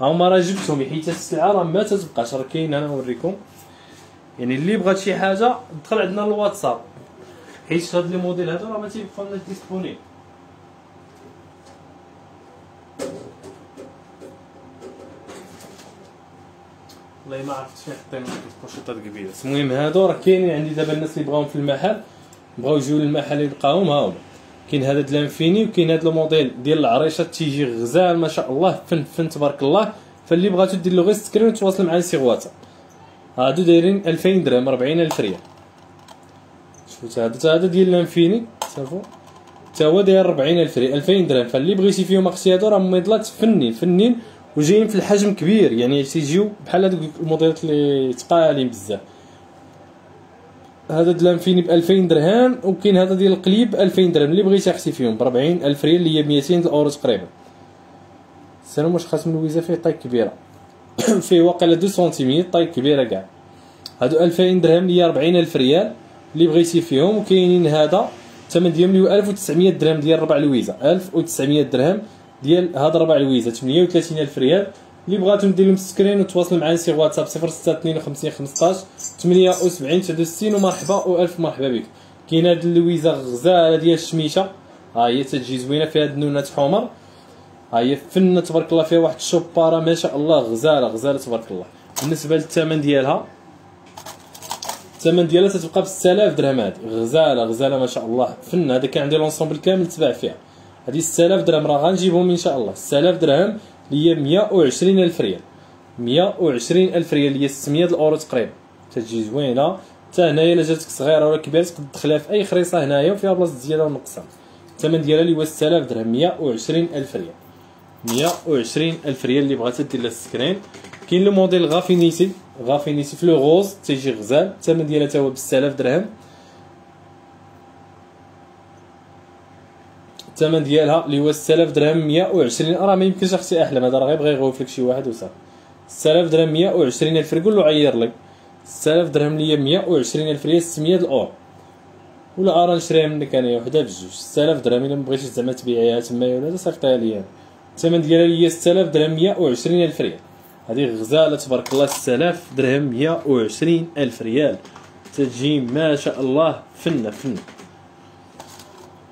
هما راه جبتهم حيت السلعة راه ما تتبقاش راه كاين أنا نوريكم. يعني اللي بغات شي حاجة دخل عندنا الواتساب. حيت هاد les modèles هادو راه ما تيبقاو لنا والله ما عرفت فين حطينا الكوشيطات قبيله المهم هادو راه كاينين عندي دابا الناس اللي بغاهم في المحل بغاو يجيو للمحل يلقاوهم ها هما. كاين هذا د l'infini وكاين هذا الموديل ديال العريشة تيجي غزال ما شاء الله فن فن تبارك الله. فاللي بغاتو دير له غير screen تواصل مع سي واتساب هادو دايرين 2000 درهم 40000 ريال. شفتوا هذا هذا ديال l'infini شافوا حتى هو داير 40000 ريال 2000 درهم. فاللي بغيتي فيهم أختي هادو راه ميضلات فنين فنين وجايين في الحجم كبير. يعني تيجيو بحال هذوك الموديلات اللي تقالين بزاف. هذا د l'infini ب 2000 درهم وكاين هذا ديال القليب ب 2000 درهم. اللي بغيتي أختي فيهم ب 40000 ريال اللي هي 200 الاورو تقريبا سلام واش خاص من الويزه فيه taille كبيرة. فيه واقيلا 2 سنتيمتر taille كبيرة كاع. هادو 2000 درهم اللي هي 40000 ريال اللي بغيتي فيهم. وكاينين هذا الثمن ديالهم اللي هو 1900 درهم ديال ربع لويزه 1900 درهم ديال هاد ربع لويزه 38000 ريال. اللي بغاتو ندير لهم screen وتواصلوا معنا سي واتساب 0652 15 78 69 ومرحبا وألف مرحبا بك. كاين هاد اللويزة غزالة ديال الشميشة. ها هي تجي زوينة فيها النونات حمر. ها هي فنه تبارك الله فيها واحد الشوبارة ما شاء الله غزالة غزالة تبارك الله. بالنسبة للثمن ديالها الثمن ديالها تتبقى ب 6000 درهم هادي. غزالة غزالة ما شاء الله. فن هذا كان عندي l'ensemble كامل تباع فيها. هادي 6000 درهم راه غنجيبهم إن شاء الله. 6000 درهم هي 120 ألف ريال. 120 ألف ريال هي 600 الأورو تقريبا. تجي زوينة. حتى هنايا إلا جاتك صغيرة ولا كبيرة تقدر تدخلها في أي خريصه هنايا وفيها بلاصة زيادة ونقصان الثمن ديالها اللي هو 6000 درهم 120 ألف ريال. 120 ألف ريال اللي بغات دير لها ال screen. كاين le modèle infinity infinity في l'or rose تيجي غزال. الثمن ديالها حتى هو ب 6000 درهم. الثمن ديالها اللي هو 6000 درهم 120 راه ما يمكنش أختي احلم هذا راه غير بغى يغوف لك شي واحد وصافي 6000 درهم 120 ألف قول له عير لك. 6000 درهم هي 120 ألف ريال 600 الأورو. ولا أرا نشريها منك انايا وحدة بجوج. 6000 درهم إلا ما بغيتيش زعما تبيعيها تما ولا صيفطيها ليا. الثمن ديالها هي 6000 درهم 120 ألف ريال. هذه غزالة تبارك الله 6000 درهم 120 ألف ريال. تجي ما شاء الله فنه فنه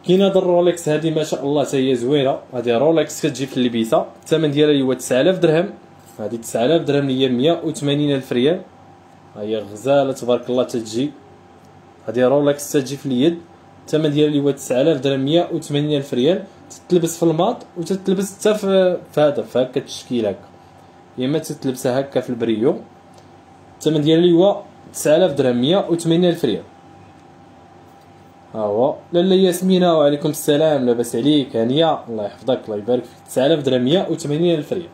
كاين هاد ال Rolex هادي ما شاء الله حتى هي زوينة. هادي Rolex كتجي في اللبسه الثمن ديالها هو 9000 درهم. هادي 9000 درهم هي 180 ألف ريال. هي غزالة تبارك الله تجي هادي Rolex تجي في اليد. الثمن ديالها هو 9000 درهم 180 ألف ريال. تتلبس في ال mat وتتلبس حتى في هذا في هكا التشكيل هكا. يا إما تتلبسها هكا في ال brillant. الثمن ديالها هو 9000 درهم 180 ألف ريال. ها هو لاله ياسمينه وعليكم السلام. لاباس عليك. هانيه الله يحفظك الله يبارك فيك. 9000 درهم 180 ألف ريال.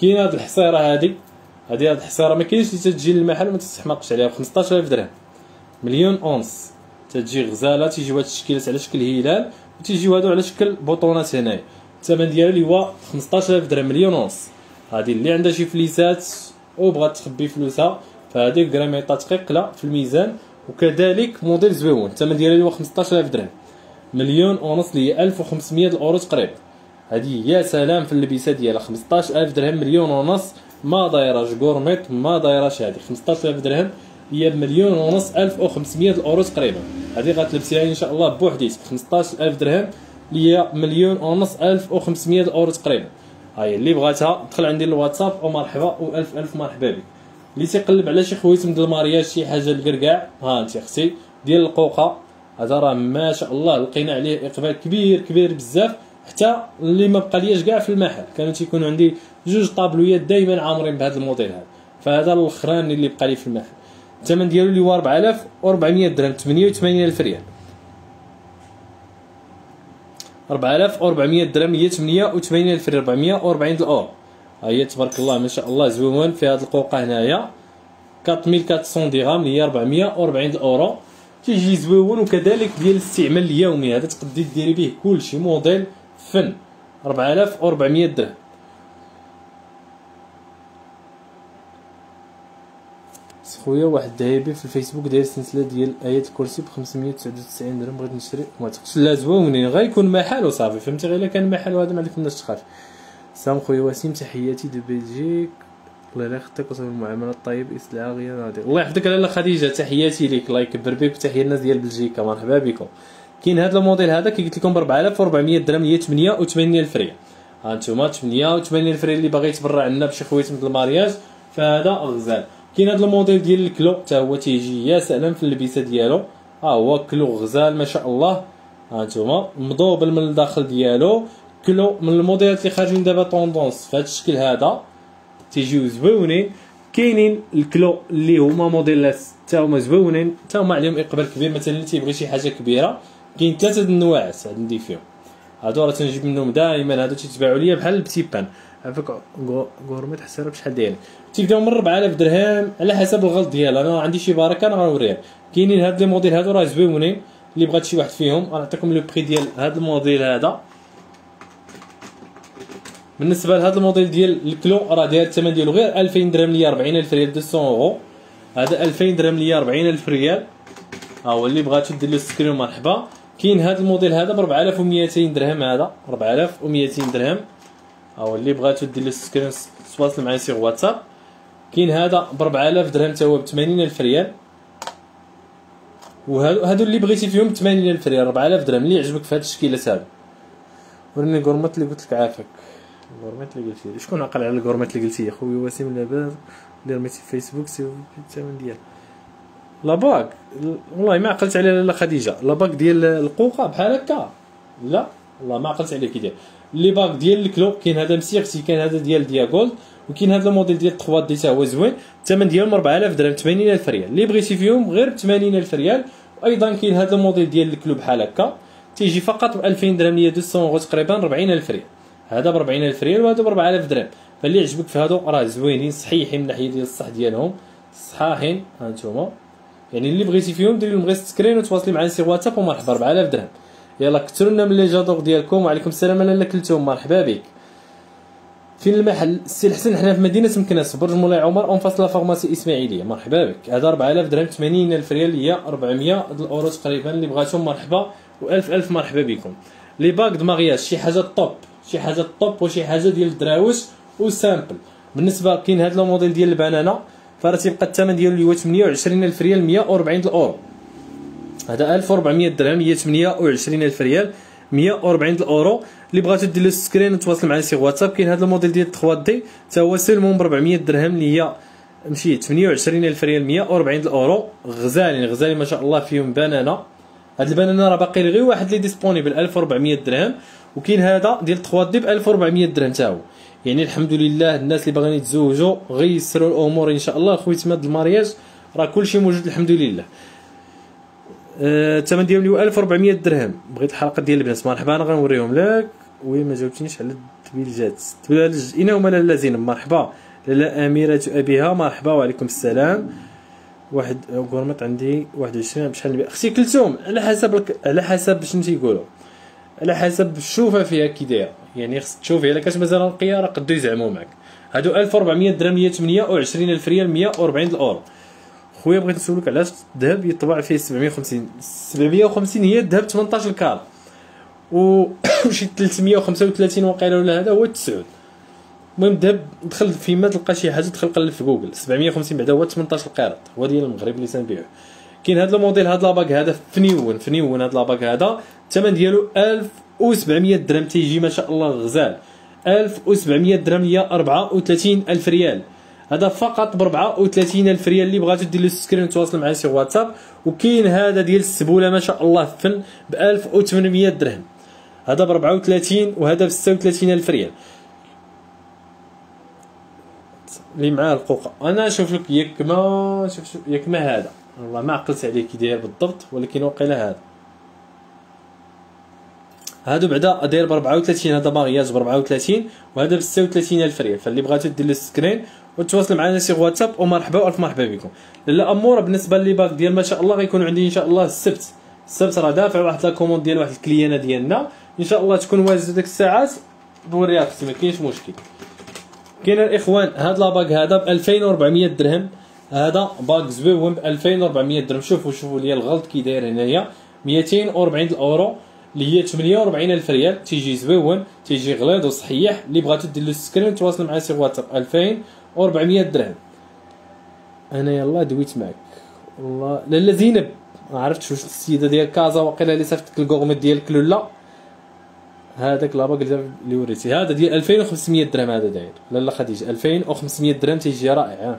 كاين هاد الحصيرة هادي؟ هادي هاد الحصيرة ما كاينش اللي تجي للمحل تستحمقش عليها. ب 15000 درهم. مليون ونص. تجي غزالة تيجيو هاد التشكيلات على شكل هلال وتيجيو هادو على شكل بوطونات هنايا. الثمن ديالها اللي هو 15000 درهم مليون ونص. هادي اللي عندها شي فليسات وبغات تخبي فلوسها. فهادي كراميطه تقيقله في الميزان. وكذلك موديل زويون الثمن ديالها هو 15000 درهم. مليون ونص اللي هي 1500 الاورو تقريبا هذه يا سلام في اللبسة ديالها. 15000 درهم مليون ونص ما دايرة gourmette ما دايرة هذه 15000 درهم هي بمليون ونص 1500 الاورو تقريبا هذه غتلبسيها إن شاء الله بوحديتك 15000 درهم اللي هي مليون ونص 1500 الاورو تقريبا هاي اللي بغاتها دخل عندي الواتساب ومرحبا وألف ألف مرحبا بك. اللي تيقلب على شي خويتم د ال mariage شي حاجة الكركاع ها انت أختي. ديال القوقة. هذا راه ما شاء الله لقينا عليه اقبال كبير كبير بزاف. حتى اللي ما بقى لياش كاع في المحل. كانوا تيكونوا عندي جوج طابلويات دائما عامرين بهذا الموديل هذا. فهذا الاخراني اللي بقى لي في المحل. الثمن ديالو اللي هو 4400 درهم 88 ألف ريال. 4400 درهم هي 88 ألف ريال 440 الاورو ها هي تبارك الله ما شاء الله زوين في هذه القوقه هنايا 4400 درهم هي 440 اورو تيجي زوين وكذلك ديال الاستعمال اليومي هذا تقدري ديري به كلشي موديل فن 4400 درهم خويا واحد الذهبي في الفيسبوك داير سلسله ديال ايات الكرسي ب 599 درهم بغيت نشري ما تقش لا زوينين غيكون محل وصافي فهمتي غير الا كان محل وهذا ما عليك الناس تخاف سلام خويا وسيم تحياتي de Belgique. الله لا يخطيك وصل المعامله الطيب اسلع غير غادي الله يحفظك لاله خديجة تحياتي ليك الله يكبر بك وتحيه الناس ديال بلجيكا. مرحبا بكم. كاين هذا الموديل هذا كي قلت لكم ب 4400 درهم هي 88 ألف ريال. ها أنتم 88 ألف ريال اللي باغي يتبرع عندنا بشي خويتم ن ال mariage. فهذا غزال. كاين هذا الموديل ديال ال clou حتى هو تيجي يا سلام في اللبسه ديالو. ها هو clou غزال ما شاء الله. ها أنتم مضوبل من الداخل ديالو. clou من الموديلات اللي خارجين دابا tendance. في هذا الشكل هذا تيجيو زويونين كاينين ال clou اللي هما موديلات حتى هما زويونين حتى هما عليهم إقبال كبير. مثلا اللي تيبغي شي حاجة كبيرة كاين ثلاثة د النواعس هاد ندي فيهم. هادو راه تنجيب منهم دائما. هادو تيتباعوا ليا بحال ال petit pain gourmette حسيره بشحال داير. تيبداو من 4000 درهم على حسب الغلظ ديالها. أنا عندي شي بركه أنا غنوريها كاينين هاد les modèles هادو راه زويونين اللي بغات شي واحد فيهم غنعطيكم le prix ديال هاد الموديل هذا. بالنسبة لهذا الموديل ديال ال clou راه داير الثمن ديالو غير 2000 درهم ليا 40000 ريال 200 أورو. هذا 2000 درهم ليا 40000 ريال. ها هو اللي بغات دير له screen مرحبا. كاين هذا الموديل هذا ب 4200 درهم هذا 4200 درهم. ها هو اللي بغات دير له screen تواصل معايا sur WhatsApp. كاين هذا ب 4000 درهم حتى هو ب 80000 ريال. وهادو هادو اللي بغيتي فيهم 80000 ريال 4000 درهم اللي يعجبك في هاد التشكيلات هادو. وريني ال gourmette اللي قلت لك عافاك. ال gourmette اللي قلتي شكون عقل على ال gourmette اللي قلتي خويا؟ وسيم لاباس. اللي رميتي في فيسبوك سي الثمن ديال. la bague والله ما عقلت عليها لا خديجة. la bague ديال القوقة بحال هكا. لا والله ما عقلت عليه كي داير. les bagues ديال ال clou كاين هذا مسيغتي كاين هذا ديال دياغولد وكاين هذا الموديل ديال 3D حتى هو زوين. الثمن ديالهم 4000 درهم 80000 ريال. اللي بغيتي فيهم غير ب 80000 ريال. وأيضا كاين هذا الموديل ديال ال clou بحال هكا. تيجي فقط ب 2000 درهم هي 200 اورو تقريبا 40000 ريال. هذا ب 40000 ريال وهذا ب 4000 درهم. فاللي يعجبك في هادو راه زوينين صحيحين من ناحية ديال الصح ديالهم. صحاحين ها أنتم يعني اللي بغيتي فيهم ديري لهم غير screen وتواصلي معنا sur واتساب ومرحبا 4000 درهم. يلا كثروا لنا من les j'adore ديالكم. وعليكم السلام أنا كلتهم. مرحبا بك. فين المحل؟ السي الحسن حنا في مدينة مكناس برج مولاي عمر en face la pharmacie إسماعيلية. مرحبا بك. هذا 4000 درهم 80 ألف ريال هي 400 الاورو تقريبا اللي بغاتهم. مرحبا. وألف ألف مرحبا بكم. les bagues de mariage شي حاجة top شي حاجة top وشي حاجة ديال الدراوش و simple. بالنسبة كاين هذا الموديل ديال البنانه فراه تيبقى الثمن ديالو اللي هو 28 ألف ريال 140 الأورو. هذا 1400 درهم هي 28 ألف ريال 140 الأورو. اللي بغاتو دير لو screen وتواصل معنا sur واتساب كاين هذا الموديل ديال 3D حتى هو seulement ب 400 درهم اللي هي مشي 28 ألف ريال 140 الأورو. غزالين غزالين ما شاء الله فيهم بنانه هاد البنانه راه باقي غير واحد اللي disponible 1400 درهم. وكاين هذا ديال 3D ب 1400 درهم حتى هو يعني الحمد لله الناس اللي باغيين يتزوجوا غيسروا الأمور إن شاء الله. خويت ماد ال mariage راه كلشي موجود الحمد لله. الثمن أه ديالهم 1400 درهم. بغيت الحلقة ديال البنات. مرحبا أنا غنوريهم لك. oui ما جاوبتنيش على التبيلجات. التبيلج اين هما لاله زينب مرحبا. لاله أميرة أبيها. مرحبا وعليكم السلام. واحد gourmette عندي 21 بشحال أختي كلثوم على حسب على حسب شنو تيقولوا. على حسب الشوفه فيها كي دايرة. يعني خصك تشوفي إلا كانت مازال نقيه راه قدو يزعموا معك هادو 1400 درهم هي 28 ألف ريال 140 الأورو. خويا بغيت نسولك علاش الذهب يطبع فيه 750 750 هي الذهب 18 carats و شي 335 وقيله ولا هذا هو التسعود. المهم الذهب دخل فيما تلقى شي حاجة دخل قلب في جوجل. 750 بعدا هو 18 قيراط هو ديال المغرب اللي تنبيعوه كاين هذا الموديل هذا la bague هذا فنيون فنيون هذا la bague هذا. الثمن ديالو 1700 درهم. تيجي ما شاء الله غزال. 1700 درهم هي 34 ألف ريال. هذا فقط ب 34 ألف ريال اللي بغاتو دير لي screen تواصل معايا sur واتساب. وكاين هذا ديال السبولة ما شاء الله fine ب 1800 درهم. هذا ب 34 وهذا ب 36 ألف ريال. اللي معاه القوقة. أنا شوف لك ياك ما شوف ياك ما هذا. والله ما عقلت عليه كي داير بالضبط ولكن وقيله هذا. هادو بعدا داير ب 34 هذا mariage ب 34 وهذا ب 36 ألف ريال. فاللي بغاتو دير ال screen وتواصل معنا sur واتساب ومرحبا وألف مرحبا بكم. لا أمورة بالنسبة les bagues ديال ما شاء الله غيكون عندي إن شاء الله السبت. السبت راه دافع واحد la commande ديال واحد الكليانة ديالنا. إن شاء الله تكون واجده ديك الساعات. نوريها أختي ما كاينش مشكل. كاين الإخوان هاد la bague هذا ب 2400 درهم. هذا bague زوين ب 2400 درهم. شوفوا شوفوا لي الغلط كي داير هنايا. 240 الأورو. اللي هي 48000 ريال. تيجي زويون تيجي غليظ وصحيح. اللي بغاتو دير له screen تواصل مع sur واتساب 2400 درهم. أنا يلا دويت معك. والله لاله زينب ما عرفتش واش السيدة ديال كازا واقيلا اللي صيفطت ال gourmette ديالك ولا هذاك la bague اللي وريتي. هذا ديال 2500 درهم هذا داير. لاله خديجة 2500 درهم تيجي رائع.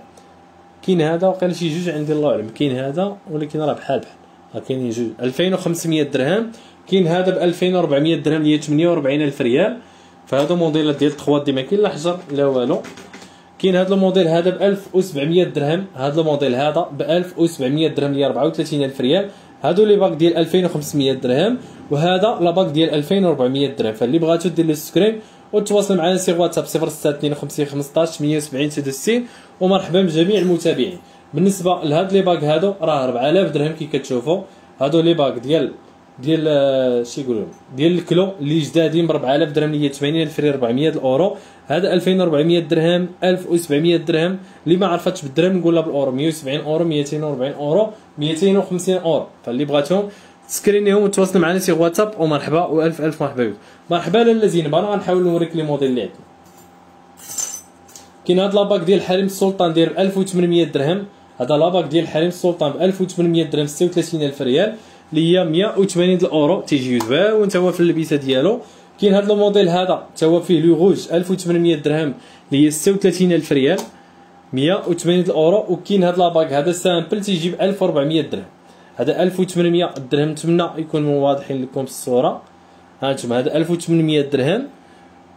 كاين هذا؟ وقيلا شي جوج عندي الله أعلم. كاين هذا ولكن راه بحال بحال. كاينين جوج 2500 درهم كاين هذا ب 2400 درهم اللي هي 48000 ريال. فهذا موديلات ديال 3D ما كاين لا حجر لا والو. كاين هذا الموديل هذا ب 1700 درهم هذا الموديل هذا ب 1700 درهم اللي 34000 ريال. هادو les bagues ديال 2500 درهم وهذا la bague ديال 2400 درهم. فاللي بغاتو دير لو screen وتواصل معنا sur واتساب 0652 15 78 66 ومرحبا بجميع المتابعين. بالنسبة لهاد les bagues هادو راه 4000 درهم كي كتشوفوا هادو les bagues ديال ديال آه، شي يقولوا ديال ال clou اللي جدادين ب 4000 درهم اللي هي 80000 ريال 400 الأورو. هذا 2400 درهم 1700 درهم اللي ما عرفتش بالدرهم نقولها بالأورو 170 أورو 240 أورو 250 أورو. فاللي بغاتهم سكرينيهم وتواصلوا معنا sur واتساب ومرحبا وألف ألف مرحبا بكم مرحبا لاله زينب أنا غنحاول نوريك les modèles اللي عندنا كاين هاد la bague ديال حريم السلطان داير ب 1800 درهم. هذا la bague ديال حريم السلطان ب 1800 درهم 36000 ريال اللي هي 180 الأورو. تيجي زوين تا هو في اللبسه ديالو. كاين هذا الموديل هذا تا هو فيه le rouge 1800 درهم اللي هي 36000 ريال 180 الأورو. وكاين هذا la bague هذا simple تيجي ب 1400 درهم. هذا 1800 درهم نتمنى يكونوا واضحين لكم في الصورة. ها أنتم هذا 1800 درهم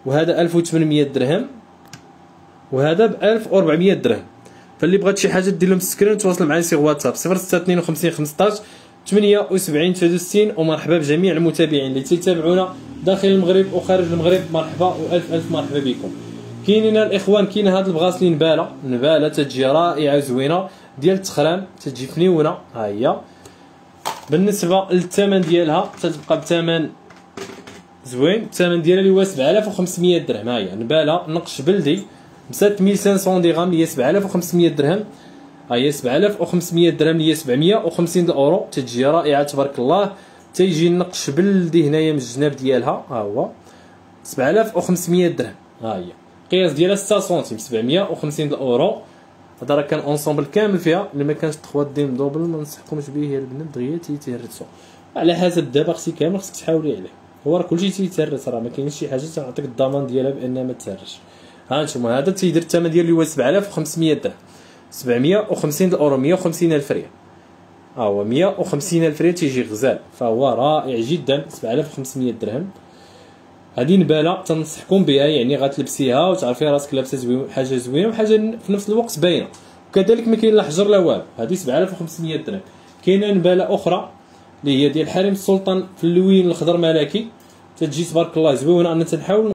وهذا 1800 درهم. وهذا ب 1400 درهم. فاللي بغات شي حاجة دير لهم screen تواصل معنا sur واتساب 0652 15 78 69 ومرحبا بجميع المتابعين اللي تيتابعونا داخل المغرب وخارج المغرب. مرحبا وألف ألف مرحبا بكم. كاينين الإخوان كاين هاد ال bracelet نبالة. نبالة تجي رائعة زوينة. ديال التخرام تجي فنيونة. ها هي. بالنسبة للثمن ديالها تتبقى بثمن زوين. الثمن ديالها اللي هو 7500 درهم. ها هي. نبالة نقش بلدي. 7500 درهم اللي هي 7500 درهم. هي 7500 درهم اللي هي 750 أورو. تجي رائعة تبارك الله. تيجي النقش بلدي هنايا من الجناب ديالها. ها هو. 7500 درهم. ها هي. القياس ديالها 6 سنتيم 750 اورو هذا راه كان ensemble كامل فيها. اللي ما كانش 3 دي double ما نصحكمش به هي البنات دغيا تيتهرسوا على حسب دابا خصك كامل خصك تحاولي عليه. هو راه كلشي تيتهرس راه ما كاينش شي حاجة تنعطيك الضمان ديالها بأنها ما تهرش. ها انتما هذا تيدير الثمن ديالو هو 7500 درهم. 750 اورو 150 ألف ريال. ها هو 150 ألف ريال تيجي غزال. فهو رائع جدا 7500 درهم. هذه نبالة تنصحكم بها يعني غتلبسيها وتعرفي راسك لابسة زوين حاجة زوينة وحاجة في نفس الوقت باينة. وكذلك ما كاين لا حجر لا والو. هذه 7500 درهم. كاينة نبالة أخرى اللي هي ديال حريم السلطان في اللوين الخضر ملكي. تجي تبارك الله زوينة أنا تنحاول